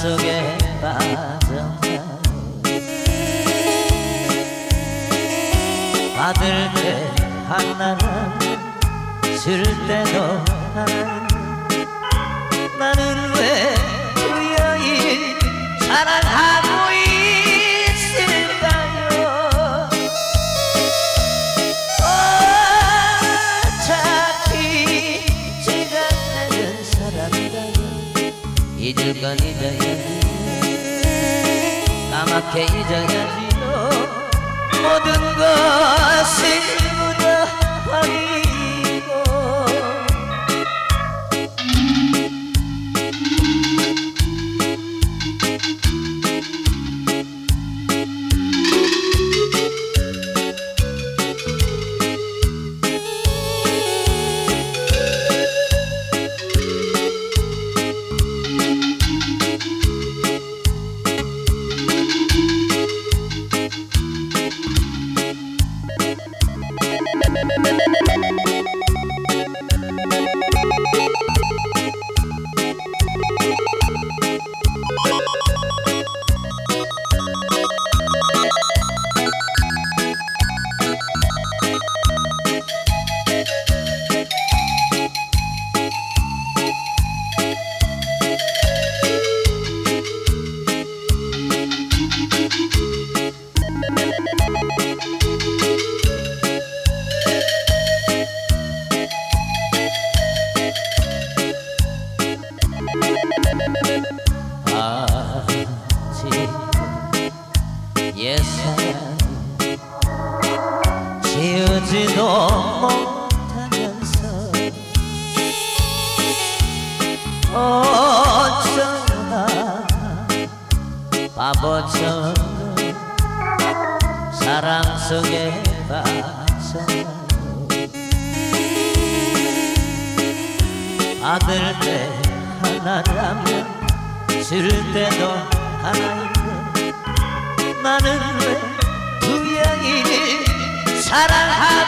속에 빠졌나 받을 때 하나는 줄 때도 하나 나는 왜그 여인 사랑하고 있을까요? 어차피 제가 다른 사람이라면 잊을 건 잊어야 지 까맣게 잊어야지요. 모든 것을 묻어버리 바보처럼 사랑 속에 빠져나요. 받을 때 하나라면 줄 때도 하나인데 나는 왜두 여인을 사랑하